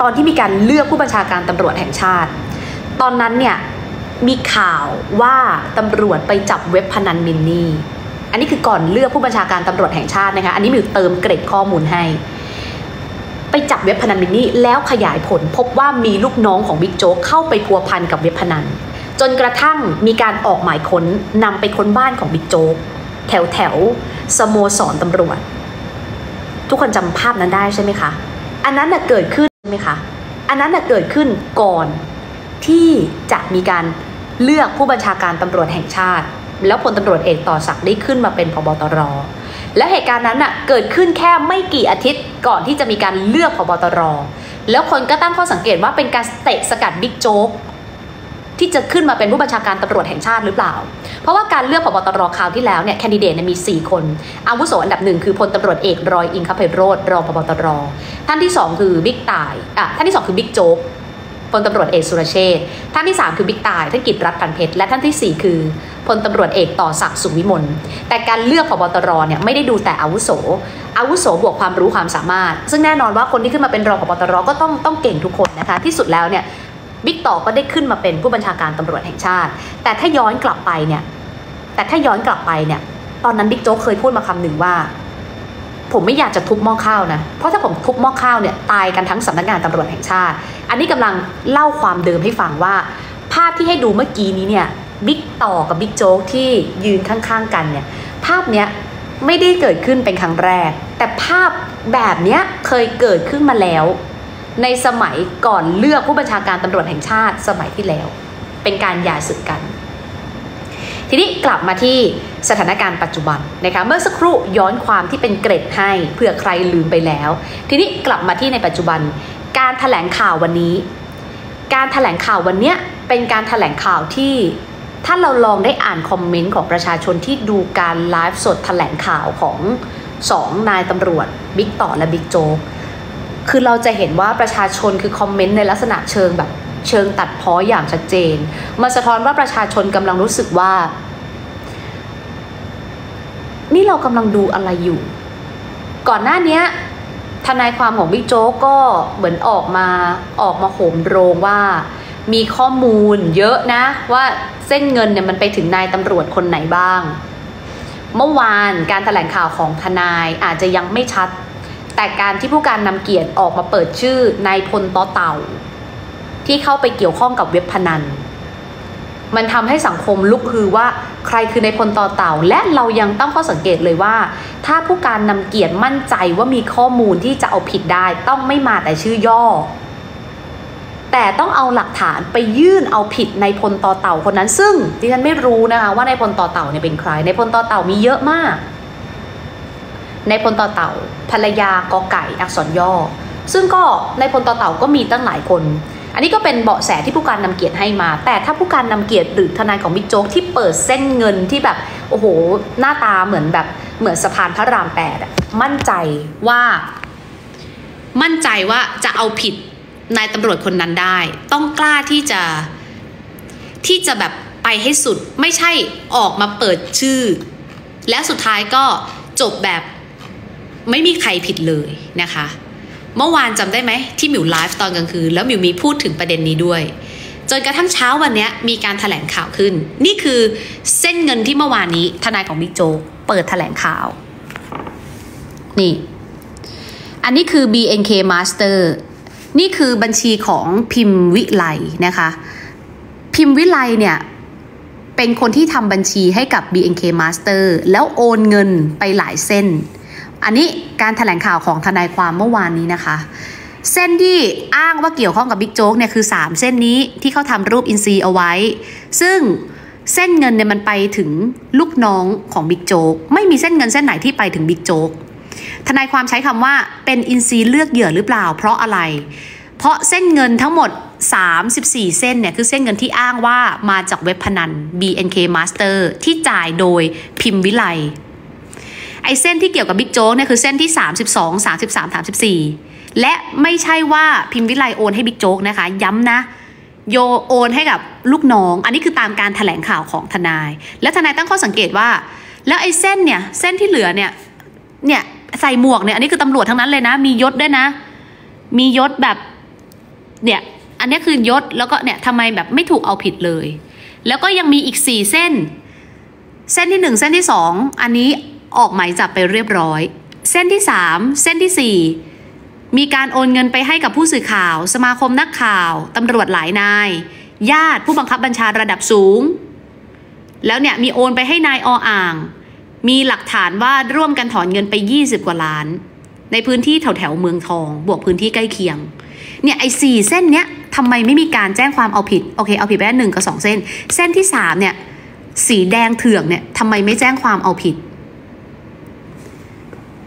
ตอนที่มีการเลือกผู้บัญชาการตำรวจแห่งชาติ ตอนนั้นเนี่ยมีข่าวว่าตำรวจไปจับเว็บพนันมินนี่อันนี้คือก่อนเลือกผู้บัญชาการตำรวจแห่งชาตินะคะอันนี้มิวเติมเกร็ดข้อมูลให้ ไปจับเว็บพนันมินนี่แล้วขยายผลพบว่ามีลูกน้องของบิ๊กโจ๊กเข้าไปพัวพันกับเว็บพนันจนกระทั่งมีการออกหมายค้นนำไปค้นบ้านของบิ๊กโจ๊ก แถวแถวสโมสรตำรวจ ทุกคนจำภาพนั้นได้ใช่ไหมคะ อันนั้นน่ะเกิดขึ้นไหมคะ อันนั้นน่ะเกิดขึ้นก่อนที่จะมีการเลือกผู้บัญชาการตำรวจแห่งชาติ แล้วพลตำรวจเอกต่อศักดิ์ได้ขึ้นมาเป็นพบตรและเหตุการณ์นั้นน่ะเกิดขึ้นแค่ไม่กี่อาทิตย์ก่อนที่จะมีการเลือกพบตรแล้วคนก็ตั้งข้อสังเกตว่าเป็นการเตะสกัดบิ๊กโจ๊ก ที่จะขึ้นมาเป็นผู้บัญชาการตำรวจแห่งชาติหรือเปล่า เพราะว่าการเลือกผบตรคราวที่แล้วเนี่ยแคนดิเดตมี 4 คนอาวุโสอันดับหนึ่งคือพลตำรวจเอกรอยอิงคไพโรจน์รองผบตร ท่านที่ 2 คือบิ๊กตายอะท่านที่ 2 คือบิ๊กโจ๊กพลตำรวจเอกสุรเชษฐ์ท่านที่ 3 คือบิ๊กตายท่านกิตติ์รัฐพันธุ์เพ็ชร์และท่านที่ 4 คือพลตำรวจเอกต่อศักดิ์สุขวิมลแต่การเลือกผบตรเนี่ยไม่ได้ดูแต่อาวุโส อาวุโสบวกความรู้ความสามารถ ซึ่งแน่นอนว่าคนที่ขึ้นมาเป็นรองผบตรก็ต้องต้องเก่งทุกคนนะคะที่สุดแล้วเนี่ย บิ๊กต่อก็ได้ขึ้นมาเป็นผู้บัญชาการตำรวจแห่งชาติ แต่ถ้าย้อนกลับไปเนี่ย แต่ถ้าย้อนกลับไปเนี่ย ตอนนั้นบิ๊กโจ๊กเคยพูดมาคำหนึ่งว่า ผมไม่อยากจะทุบหม้อข้าวนะ เพราะถ้าผมทุบหม้อข้าวเนี่ยตายกันทั้งสำนักงานตำรวจแห่งชาติ อันนี้กำลังเล่าความเดิมให้ฟังว่า ภาพที่ให้ดูเมื่อกี้นี้เนี่ยบิ๊กต่อกับบิ๊กโจ๊กที่ยืนข้างๆกันเนี่ย ภาพเนี้ยไม่ได้เกิดขึ้นเป็นครั้งแรก แต่ภาพแบบเนี้ยเคยเกิดขึ้นมาแล้ว ในสมัยก่อนเลือกผู้บัญชาการตำรวจแห่งชาติสมัยที่แล้ว เป็นการหย่าศึกกัน ทีนี้กลับมาที่สถานการณ์ปัจจุบันนะคะเมื่อสักครู่ย้อนความที่เป็นเกร็ดให้เผื่อใครลืมไปแล้ว ทีนี้กลับมาที่ในปัจจุบัน การถแถลงข่าววันนี้ การถแถลงข่าววันเนี้ยเป็นการถแถลงข่าวที่ถ้าเราลองได้อ่านคอมเมนต์ของประชาชนที่ดูการไลฟ์สดถแถลงข่าวของสองนายตำรวจบิ๊กต่อและบิ๊กโจ๊ก คือเราจะเห็นว่าประชาชนคือคอมเมนต์ในลักษณะเชิงแบบเชิงตัดพ้ออย่างชัดเจนมาสะท้อนว่าประชาชนกำลังรู้สึกว่า นี่เรากำลังดูอะไรอยู่ ก่อนหน้านี้ทนายความของบิ๊กโจ๊กก็เหมือนออกมาออกมาโหมโรงว่า มีข้อมูลเยอะนะ ว่าเส้นเงินเนี่ยมันไปถึงนายตำรวจคนไหนบ้าง เมื่อวานการถแถลงข่าวของทนายอาจจะยังไม่ชัด แต่การที่ผู้การนำเกียรติออกมาเปิดชื่อนายพลต่อเต่า ที่เข้าไปเกี่ยวข้องกับเว็บพนัน มันทำให้สังคมลุกฮือว่าใครคือในพลต่อเต่า และเรายังตั้งข้อสังเกตเลยว่า ถ้าผู้การนำเกียรติมั่นใจว่ามีข้อมูลที่จะเอาผิดได้ต้องไม่มาแต่ชื่อย่อ แต่ต้องเอาหลักฐานไปยื่นเอาผิดในพลต่อเต่าคนนั้น ซึ่งดิฉันไม่รู้นะคะว่าในพลต่อเต่าเนี่ยเป็นใครในพลต่อเต่ามีเยอะมาก ในพลต่อเต่าภรรยากอไก่อักษรย่อ ซึ่งก็ในพลต่อเต่าก็มีตั้งหลายคน อันนี้ก็เป็นเบาะแสที่ผู้การนำเกียรติให้มา แต่ถ้าผู้การนำเกียรติหรือทนายของบิ๊กโจ๊กที่เปิดเส้นเงินที่แบบโอ้โหหน้าตาเหมือนแบบเหมือนสะพานพระรามแปดมั่นใจว่า มั่นใจว่าจะเอาผิดนายตำรวจคนนั้นได้ ต้องกล้าที่จะที่จะแบบไปให้สุดไม่ใช่ออกมาเปิดชื่อ แล้วสุดท้ายก็จบแบบ ไม่มีใครผิดเลยนะคะ เมื่อวานจำได้ไหมที่มิวไลฟ์ตอนกลางคืนแล้วมิวมีพูดถึงประเด็นนี้ด้วย จนกระทั่งเช้าวันนี้มีการถแถลงข่าวขึ้น นี่คือเส้นเงินที่เมื่อวานนี้ทนายของบิ๊กโจเปิดถแถลงข่าว นี่ อันนี้คือ BNK Master นี่คือบัญชีของพิมพ์วิไลนะคะ พิมพ์วิไลเนี่ยเป็นคนที่ทำบัญชีให้กับ BNK Master แล้วโอนเงินไปหลายเส้น อันนี้การถแถลงข่าวของทนายความเมื่อวานนี้นะคะ เส้นที่อ้างว่าเกี่ยวข้องกับบิ๊กโจ๊กเนี่ยคือ 3 เส้นนี้ที่เขาทำรูปอินซีเอาไว้ ซึ่งเส้นเงินเนี่ยมันไปถึงลูกน้องของบิ๊กโจ๊กไม่มีเส้นเงินเส้นไหนที่ไปถึงบิ๊กโจ๊กทนายความใช้คำว่าเป็นอินทรีเลือกเหยื่อหรือเปล่า เพราะอะไร เพราะเส้นเงินทั้งหมด 34 เส้นเนี่ยคือเส้นเงินที่อ้างว่ามาจากเว็บพนัน BNK Master ที่จ่ายโดยพิมพ์วิไล ไอ้เส้นที่เกี่ยวกับบิ๊กโจ๊กเนี่ยคือเส้นที่ 32 33 34 และไม่ใช่ว่าพิมพ์วิไลโอนให้บิ๊กโจ๊กนะคะ ย้ำนะโยโอนให้กับลูกน้อง อันนี้คือตามการถแถลงข่าวของทนาย และทนายตั้งข้อสังเกตว่า แล้วไอ้เส้นเนี่ยเส้นที่เหลือเนี่ยเนี่ยใส่หมวกเนี่ยอันนี้คือตำรวจทั้งนั้นเลยนะ มียศด้วยนะ มียศแบบเนี่ยอันนี้คือยศแล้วก็เนี่ยทำไมแบบไม่ถูกเอาผิดเลย แล้วก็ยังมีอีกสี่เส้น เส้นที่หนึ่งเส้นที่สองอันนี้ ออกหมายจับไปเรียบร้อย เส้นที่สามเส้นที่สี่มีการโอนเงินไปให้กับผู้สื่อข่าว สมาคมนักข่าวตำรวจหลายนาย ญาติผู้บังคับบัญชาระดับสูง แล้วเนี่ยมีโอนไปให้นายออ่าง มีหลักฐานว่าร่วมกันถอนเงินไป 20 กว่าล้าน ในพื้นที่แถวแถวเมืองทอง บวกพื้นที่ใกล้เคียงเนี่ยไอ้สี่เส้นเนี้ยทำไมไม่มีการแจ้งความเอาผิดโอเคเอาผิดไปได้หนึ่งกับสองเส้น เส้นที่สามเนี่ยสีแดงเถือกเนี่ยทำไมไม่แจ้งความเอาผิด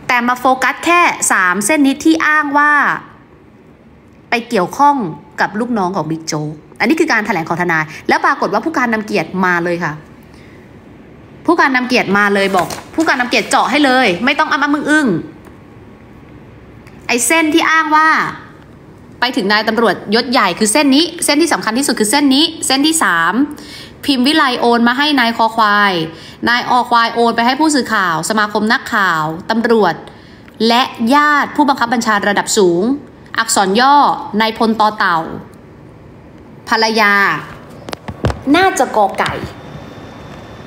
แต่มาโฟกัสแค่สามเส้นนี้ที่อ้างว่า ไปเกี่ยวข้องกับลูกน้องของบิ๊กโจ๊กอันนี้คือการแถลงของทนาย แล้วปรากฏว่าผู้การนำเกียรติมาเลยค่ะ ผู้การนำเกียรติมาเลยบอก ผู้การนำเกียรติเจาะให้เลย ไม่ต้องอ้ำมึงอึ้งไอ้เส้นที่อ้างว่า ไปถึงนายตำรวจยศใหญ่คือเส้นนี้ เส้นที่สำคัญที่สุดคือเส้นนี้ เส้นที่สาม พิมพ์วิไลโอนมาให้นายคอควาย นายอควายโอนไปให้ผู้สื่อข่าว สมาคมนักข่าว ตำรวจ และญาติผู้บังคับบัญชาระดับสูง อักษรย่อนายพลต่อเต่า ภรรยา น่าจะกอไก่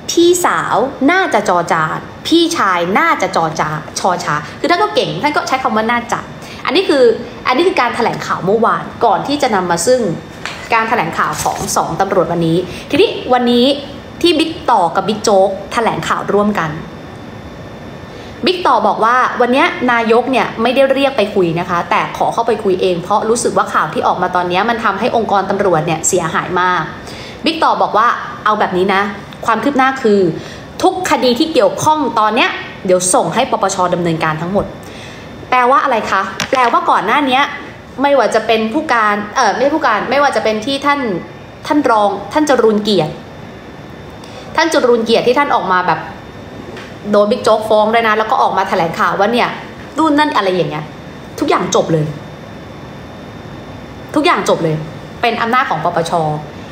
พี่สาวน่าจะจอจานพี่ชายน่าจะจอจาชอชา คือท่านก็เก่งท่านก็ใช้คำว่าน่าจะ อันนี้คืออันนี้คือการถแถลงข่าวเมื่อวานก่อนที่จะนำมาซึ่ง การถแถลงข่าวของสองตำรวจวันนี้ ทีนี้วันนี้ที่บิ๊กต่อกับบิ๊กโจ๊กแถลงข่าวร่วมกันบิ๊กต่อบอกว่าวันนี้นายกเนี่ยไม่ได้เรียกไปคุยนะคะ แต่ขอเข้าไปคุยเองเพราะรู้สึกว่าข่าวที่ออกมาตอนนี้มันทำให้องค์กรตำรวจเนี่ยเสียหายมากบิ๊กต่อบอกว่าเอาแบบนี้นะ ความคืบหน้าคือ ทุกคดีที่เกี่ยวข้องตอนเนี้ยเดี๋ยวส่งให้ปปชดำเนินการทั้งหมด แปลว่าอะไรคะ แปลว่าก่อนหน้านี้ ไม่ว่าจะเป็นผู้การเออไม่ผู้การไม่ว่าจะเป็นที่ท่านท่านรองท่านจรูนเกียรติ ท่านจรูนเกียรติที่ท่านออกมาแบบโดนบิ๊กโจ๊กฟ้องเลยนะ แล้วก็ออกมาแถลงข่าวว่าเนี่ยรุ่นนั่นอะไรอย่างเงี้ย ทุกอย่างจบเลย ทุกอย่างจบเลย เป็นอำนาจของปปช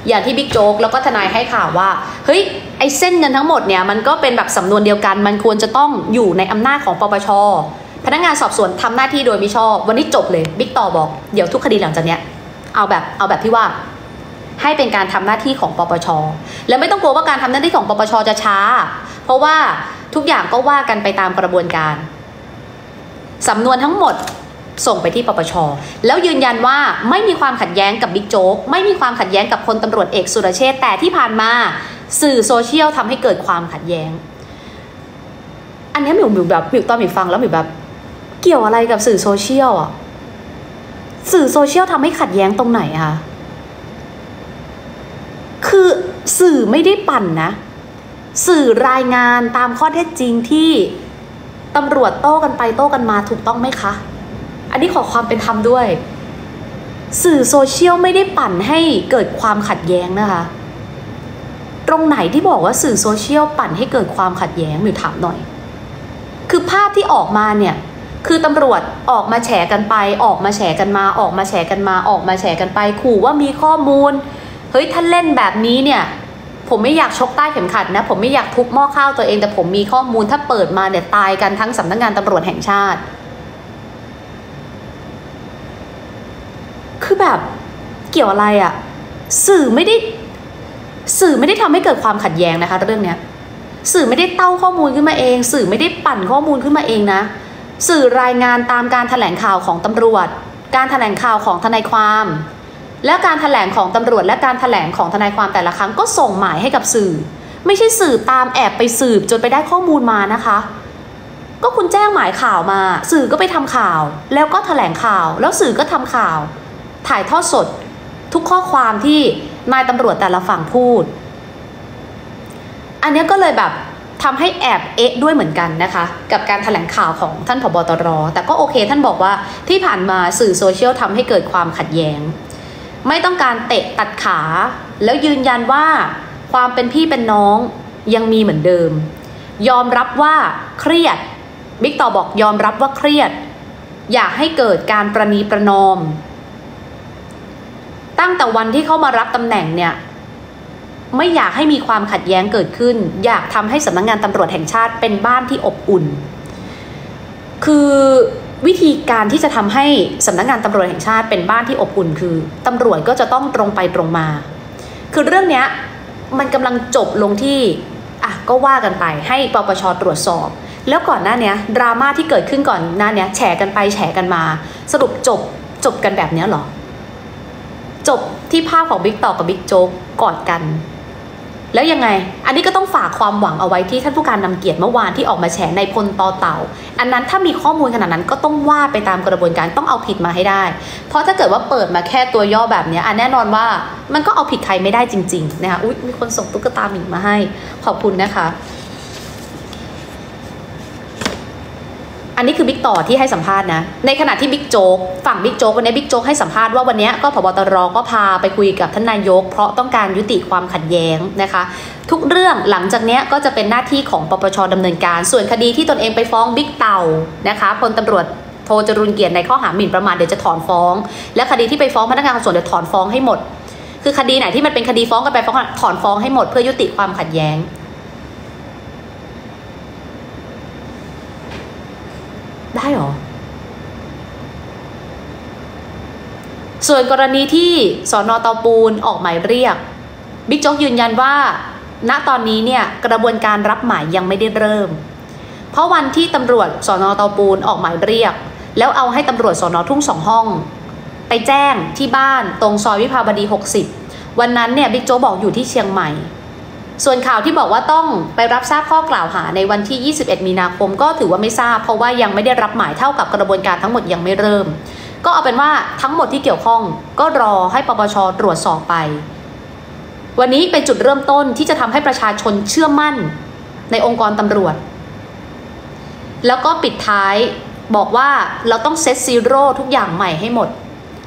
อย่างที่บิ๊กโจ๊กแล้วก็ทนายให้ข่าวว่าเฮ้ยไอเส้นเงินทั้งหมดเนี่ยมันก็เป็นแบบสำนวนเดียวกัน มันควรจะต้องอยู่ในอำนาจของปปช พนักงานสอบสวนทำหน้าที่โดยมิชอบ วันนี้จบเลยบิ๊กต่อบอกเดี๋ยวทุกคดีหลังจากเนี้ยเอาแบบเอาแบบที่ว่า ให้เป็นการทำหน้าที่ของปปช แล้วไม่ต้องกลัวว่าการทำหน้าที่ของปปชจะช้า เพราะว่าทุกอย่างก็ว่ากันไปตามกระบวนการสำนวนทั้งหมดส่งไปที่ปปช แล้วยืนยันว่าไม่มีความขัดแย้งกับบิ๊กโจ๊ก ไม่มีความขัดแย้งกับพลตำรวจเอกสุรเชษฐ์แต่ที่ผ่านมาสื่อโซเชียลทำให้เกิดความขัดแย้ง อันนี้หมิวหมิวแบบหมิวตอนหมิวฟังแล้วหมิวแบบ เกี่ยวอะไรกับสื่อโซเชียลอะ สื่อโซเชียลทำให้ขัดแย้งตรงไหนอะคือสื่อไม่ได้ปั่นนะ สื่อรายงานตามข้อเท็จจริงที่ตำรวจโต้กันไปโต้กันมาถูกต้องไหมคะ อันนี้ขอความเป็นธรรมด้วย สื่อโซเชียลไม่ได้ปั่นให้เกิดความขัดแย้งนะคะ ตรงไหนที่บอกว่าสื่อโซเชียลปั่นให้เกิดความขัดแย้งหรือถามหน่อย คือภาพที่ออกมาเนี่ย คือตำรวจออกมาแฉกันไป ออกมาแฉกันมา ออกมาแฉกันมา ออกมาแฉกันไป ขู่ว่ามีข้อมูล เฮ้ยท่านเล่นแบบนี้เนี่ย ผมไม่อยากชกใต้เข็มขัดนะ ผมไม่อยากทุบหม้อข้าวตัวเอง แต่ผมมีข้อมูล ถ้าเปิดมาเนี่ยตายกันทั้งสำนักงานตำรวจแห่งชาติ คือแบบเกี่ยวอะไรอะสื่อไม่ได้ สื่อไม่ได้ทำให้เกิดความขัดแย้งนะคะ เรื่องเนี้ย สื่อไม่ได้เต้าข้อมูลขึ้นมาเอง สื่อไม่ได้ปั่นข้อมูลขึ้นมาเองนะ สื่อรายงานตามการถแถลงข่าวของตำรวจ การถแถลงข่าวของทนายความ และการถแถลงของตำรวจ และการถแถลงของทนายความแต่ละครั้งก็ส่งหมายให้กับสื่อ ไม่ใช่สื่อตามแอบไปสืบจนไปได้ข้อมูลมานะคะ ก็คุณแจ้งหมายข่าวมา สื่อก็ไปทำข่าว แล้วก็ถแถลงข่าว แล้วสื่อก็ทำข่าว ถ่ายทอดสด ทุกข้อความที่นายตำรวจแต่ละฝั่งพูด อันนี้ก็เลยแบบ ทำให้แอบเอะด้วยเหมือนกันนะคะ กับการถแถลงข่าวของท่านผบตร แต่ก็โอเค ท่านบอกว่าที่ผ่านมาสื่อโซเชียลทำให้เกิดความขัดแย้ง ไม่ต้องการเตะตัดขา แล้วยืนยันว่าความเป็นพี่เป็นน้องยังมีเหมือนเดิม ยอมรับว่าเครียดบิ๊กต่อบอกยอมรับว่าเครียด อยากให้เกิดการประนีประนอม ตั้งแต่วันที่เข้ามารับตำแหน่งเนี่ย ไม่อยากให้มีความขัดแย้งเกิดขึ้น อยากทำให้สำนักงงานตำรวจแห่งชาติเป็นบ้านที่อบอุ่น คือวิธีการที่จะทำให้สำนักงงานตำรวจแห่งชาติเป็นบ้านที่อบอุ่น คือตำรวจก็จะต้องตรงไปตรงมา คือเรื่องเนี้ยมันกำลังจบลงที่อะก็ว่ากันไปให้ปปชตรวจสอบ แล้วก่อนหน้าเนี้ยดราม่าที่เกิดขึ้นก่อนหน้าเนี้ยแฉกันไปแฉกันมา สรุปจบจบกันแบบเนี้ยหรอ จบที่ภาพของบิ๊กต่อกับบิ๊กโจ๊กกอดกัน แล้วยังไง อันนี้ก็ต้องฝากความหวังเอาไว้ที่ท่านผู้การนำเกียรติเมื่อวานที่ออกมาแฉในพลตอเต่า อันนั้นถ้ามีข้อมูลขนาดนั้นก็ต้องว่าไปตามกระบวนการต้องเอาผิดมาให้ได้ เพราะถ้าเกิดว่าเปิดมาแค่ตัวย่อแบบนี้อันแน่นอนว่ามันก็เอาผิดใครไม่ได้จริงๆนะคะอุ๊ยมีคนส่งตุ๊กตาหมีมาให้ ขอบคุณนะคะ อันนี้คือบิ๊กต่อที่ให้สัมภาษณ์นะ ในขณะที่บิ๊กโจ๊กฝั่งบิ๊กโจ๊กวันนี้บิ๊กโจ๊กให้สัมภาษณ์ว่าวันนี้ก็ผบตรก็พาไปคุยกับท่านนายก เพราะต้องการยุติความขัดแย้งนะคะ ทุกเรื่องหลังจากนี้ก็จะเป็นหน้าที่ของปปชดำเนินการ ส่วนคดีที่ตนเองไปฟ้องบิ๊กเต่านะคะพลตำรวจโทจรุนเกียรติในข้อหาหมิ่นประมาทเดี๋ยวจะถอนฟ้อง และคดีที่ไปฟ้องพนักงานสอบสวนเดี๋ยวถอนฟ้องให้หมด คือคดีไหนที่มันเป็นคดีฟ้องกันไปฟ้องถอนฟ้องให้หมดเพื่อยุติความขัดแย้ง ได้หรอ ส่วนกรณีที่สอนอตาปูนออกหมายเรียก บิ๊กโจ๊กยืนยันว่า ณตอนนี้เนี่ยกระบวนการรับหมายยังไม่ได้เริ่ม เพราะวันที่ตำรวจสอนอตาปูนออกหมายเรียก แล้วเอาให้ตำรวจสอนอทุ่งสองห้อง ไปแจ้งที่บ้านตรงซอยวิภาวดี 60 วันนั้นเนี่ยบิ๊กโจ๊กบอกอยู่ที่เชียงใหม่ ส่วนข่าวที่บอกว่าต้องไปรับทราบข้อกล่าวหาในวันที่ 21 มีนาคม ก็ถือว่าไม่ทราบ เพราะว่ายังไม่ได้รับหมายเท่ากับกระบวนการทั้งหมดยังไม่เริ่ม ก็เอาเป็นว่าทั้งหมดที่เกี่ยวข้องก็รอให้ปปชตรวจสอบไป วันนี้เป็นจุดเริ่มต้นที่จะทำให้ประชาชนเชื่อมั่นในองค์กรตำรวจ แล้วก็ปิดท้ายบอกว่าเราต้องเซตซีโร่ทุกอย่างใหม่ให้หมด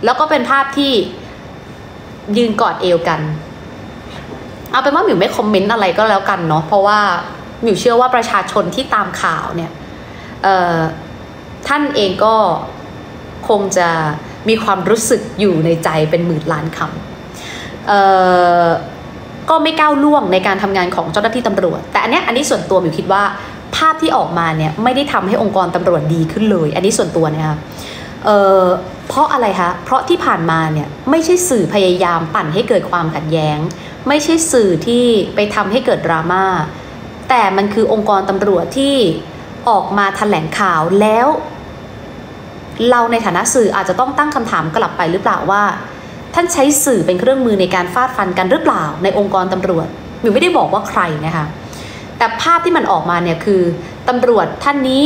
แล้วก็เป็นภาพที่ยืนกอดเอวกัน เอาเป็นว่าหมิวไม่คอมเมนต์อะไรก็แล้วกันเนาะเพราะว่าหมิวเชื่อว่าประชาชนที่ตามข่าวเนี่ยท่านเองก็คงจะมีความรู้สึกอยู่ในใจเป็นหมื่นล้านคำก็ไม่ก้าวล่วงในการทำงานของเจ้าหน้าที่ตำรวจ แต่อันนี้อันนี้ส่วนตัวหมิวคิดว่าภาพที่ออกมาเนี่ยไม่ได้ทำให้องค์กรตำรวจดีขึ้นเลย อันนี้ส่วนตัวนะคะเเพราะอะไรคะ เพราะที่ผ่านมาเนี่ยไม่ใช่สื่อพยายามปั่นให้เกิดความขัดแย้ง ไม่ใช่สื่อที่ไปทำให้เกิดดราม่าแต่มันคือองค์กรตำรวจที่ออกมาแถลงข่าวแล้ว เราในฐานะสื่ออาจจะต้องตั้งคำถามกลับไปหรือเปล่าว่า ท่านใช้สื่อเป็นเครื่องมือในการฟาดฟันกันหรือเปล่าในองค์กรตำรวจมิวไม่ได้บอกว่าใครนะคะแต่ภาพที่มันออกมาเนี่ยคือตำรวจท่านนี้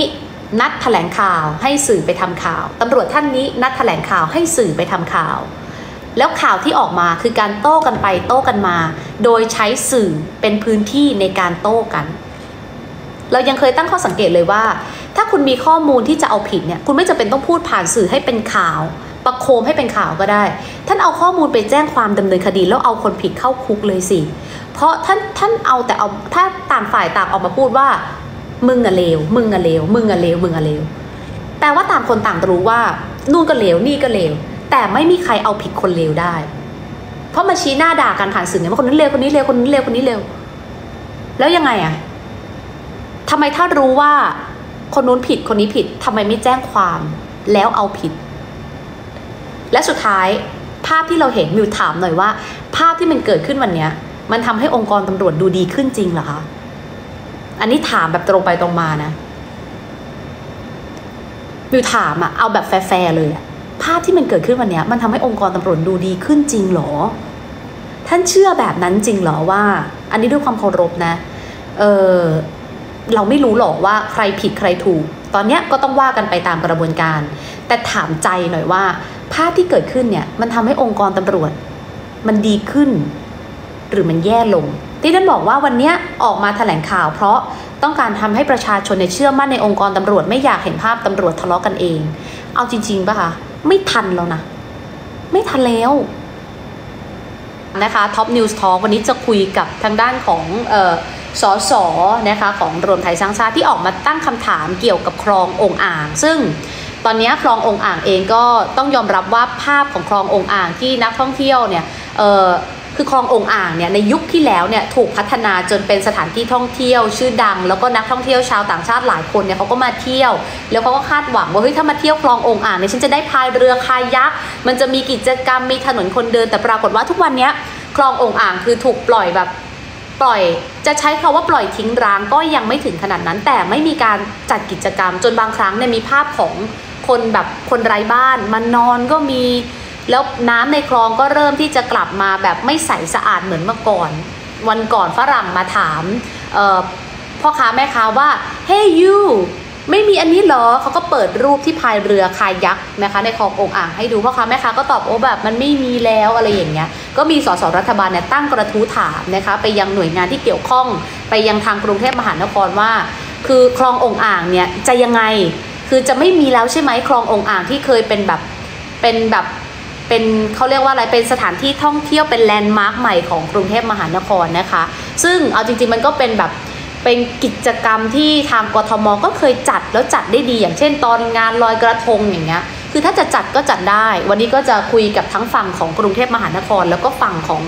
นัดแถลงข่าวให้สื่อไปทำข่าวตำรวจท่านนี้นัดแถลงข่าวให้สื่อไปทำข่าว แล้วข่าวที่ออกมาคือการโต้กันไปโต้กันมา โดยใช้สื่อเป็นพื้นที่ในการโต้กัน เรายังเคยตั้งข้อสังเกตเลยว่า ถ้าคุณมีข้อมูลที่จะเอาผิดเนี่ยคุณไม่จำเป็นต้องพูดผ่านสื่อให้เป็นข่าว ประโคมให้เป็นข่าวก็ได้ ท่านเอาข้อมูลไปแจ้งความดำเนินคดี แล้วเอาคนผิดเข้าคุกเลยสิเพราะท่านท่านเอาแต่เอาถ้าต่างฝ่ายต่างออกมาพูดว่า มึงอะเลวมึงอะเลวมึงอะเลวมึงอะเลวแปลว่าต่างคนต่างรู้ว่านู่นก็เลวนี่ก็เลว แต่ไม่มีใครเอาผิดคนเลวได้ เพราะมาชี้หน้าด่ากันผ่านสื่อเนี่ยว่าคนนี้เลวคนนี้เลวคนนี้เลวคนนี้เลวแล้วยังไงอะทำไมถ้ารู้ว่า คนนู้นผิดคนนี้ผิดทำไมไม่แจ้งความแล้วเอาผิด และสุดท้ายภาพที่เราเห็นมิวถามหน่อยว่า ภาพที่มันเกิดขึ้นวันนี้มันทำให้องค์กรตำรวจดูดีขึ้นจริงเหรอคะอันนี้ถามแบบตรงไปตรงมานะมิวถามอะเอาแบบแฟร์เลยอะ ภาพที่มันเกิดขึ้นวันนี้มันทำให้องค์กรตำรวจดูดีขึ้นจริงหรอ ท่านเชื่อแบบนั้นจริงหรอว่า อันนี้ด้วยความเคารพนะ เออเราไม่รู้หรอกว่าใครผิดใครถูก ตอนนี้ก็ต้องว่ากันไปตามกระบวนการ แต่ถามใจหน่อยว่า ภาพที่เกิดขึ้นเนี่ย มันทำให้องค์กรตำรวจ มันดีขึ้น หรือมันแย่ลง ที่ท่านบอกว่าวันนี้ออกมาแถลงข่าว เพราะต้องการทำให้ประชาชนในเชื่อมั่นในองค์กรตำรวจ ไม่อยากเห็นภาพตำรวจทะเลาะกันเอง เอาจริงๆป่ะคะ ไม่ทันแล้วนะ ไม่ทันแล้วนะคะท็อปนิวส์ทอวันนี้จะคุยกับทางด้านของออสอสอนะคะของรวมไทยสร้างชาติที่ออกมาตั้งคำถามเกี่ยวกับคลององอ่าง ซึ่งตอนนี้คลององอ่างเองก็ต้องยอมรับว่าภาพของคลององอ่างที่นักท่องเที่ยวเนี่ย คือคลององอ่างเนี่ยในยุคที่แล้วเนี่ยถูกพัฒนาจนเป็นสถานที่ท่องเที่ยว ชื่อดัง แล้วก็นักท่องเที่ยวชาวต่างชาติหลายคนเนี่ยเขาก็มาเที่ยว แล้วเขาก็คาดหวังว่าเฮ้ยถ้ามาเที่ยวคลององอ่างเนี่ยฉันจะได้พายเรือคายักมันจะมีกิจกรรมมีถนนคนเดินแต่ปรากฏว่าทุกวันนี้คลององอ่างคือถูกปล่อยแบบปล่อยจะใช้คาว่าปล่อยทิ้งร้างก็ยังไม่ถึงขนาดนั้น แต่ไม่มีการจัดกิจกรรม จนบางครั้งเนี่ยมีภาพของคนแบบคนไร้บ้าน มานอนก็มี แล้วน้ำในคลองก็เริ่มที่จะกลับมาแบบไม่ใสสะอาดเหมือนเมื่อก่อน วันก่อนฝรั่งมาถามพ่อค้าแม่ค้าว่า hey you ไม่มีอันนี้หรอเขาก็เปิดรูปที่พายเรือคายักนะคะ ในคลององอ่างให้ดูพ่อค้าแม่ค้าก็ตอบโอ้แบบมันไม่มีแล้วอะไรอย่างเงี้ย ก็มีสสรัฐบาลเนี่ยตั้งกระทู้ถามนะคะ ไปยังหน่วยงานที่เกี่ยวข้อง ไปยังทางกรุงเทพมหานครว่า คือคลององอ่างเนี่ยจะยังไง คือจะไม่มีแล้วใช่ไหมคลององอ่างที่เคยเป็นแบบเป็นแบบ เป็นเขาเรียกว่าอะไรเป็นสถานที่ท่องเที่ยวเป็นแลนด์มาร์คใหม่ของกรุงเทพมหานครนะคะ ซึ่งเอาจริงๆมันก็เป็นแบบเป็นกิจกรรมที่ทางกทมก็เคยจัดแล้วจัดได้ดี อย่างเช่น ตอนงานลอยกระทงอย่างเงี้ยคือถ้าจะจัดก็จัดได้ วันนี้ก็จะคุยกับทั้งฝั่งของกรุงเทพมหานคร แล้วก็ฝั่งของ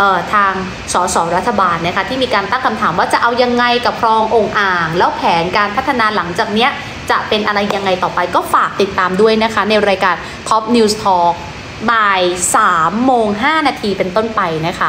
ออทางสสรัฐบาลนะคะที่มีการตั้งคำถามว่าจะเอายังไงกับคลององอ่าง แล้วแผนการพัฒนาหลังจากเนี้ยจะเป็นอะไรยังไงต่อไปก็ฝากติดตามด้วยนะคะ ในรายการ Top News Talk บ่าย3โมง5นาทีเป็นต้นไปนะคะ